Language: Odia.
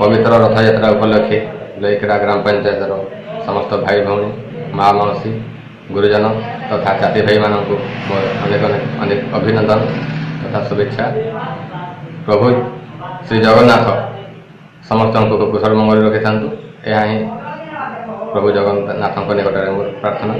ପବିତ୍ର ରଥଯାତ୍ରା ଉପଲକ୍ଷେ ଲୋଇକେଡ଼ା ଗ୍ରାମ ପଞ୍ଚାୟତର ସମସ୍ତ ଭାଇ ଭଉଣୀ ମା ମାଉସୀ ଗୁରୁଜନ ତଥା ଚାଷୀ ଭାଇମାନଙ୍କୁ ମୋର ଅନେକ ଅନେକ ଅନେକ ଅଭିନନ୍ଦନ ତଥା ଶୁଭେଚ୍ଛା। ପ୍ରଭୁ ଶ୍ରୀ ଜଗନ୍ନାଥ ସମସ୍ତଙ୍କୁ କୁଶଳ ମଙ୍ଗଳ ରଖିଥାନ୍ତୁ। ଏହା ହିଁ ପ୍ରଭୁ ଜଗନ୍ନାଥଙ୍କ ନିକଟରେ ମୋର ପ୍ରାର୍ଥନା।